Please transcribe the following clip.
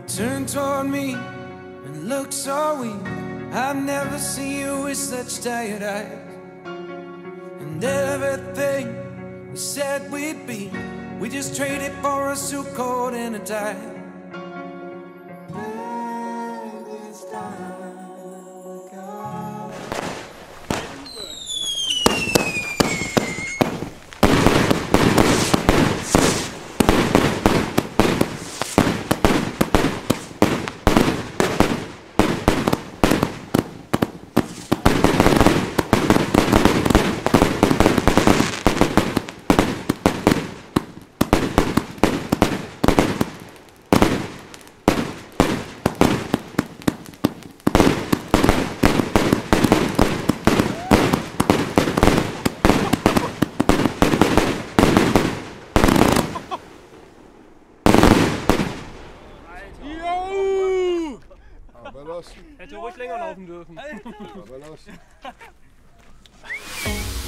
turned toward me and looked so weak. I've never seen you with such tired eyes. And everything we said we'd be, we just traded for a suit coat and a tie. los. Hätte ruhig länger laufen dürfen. Aber los.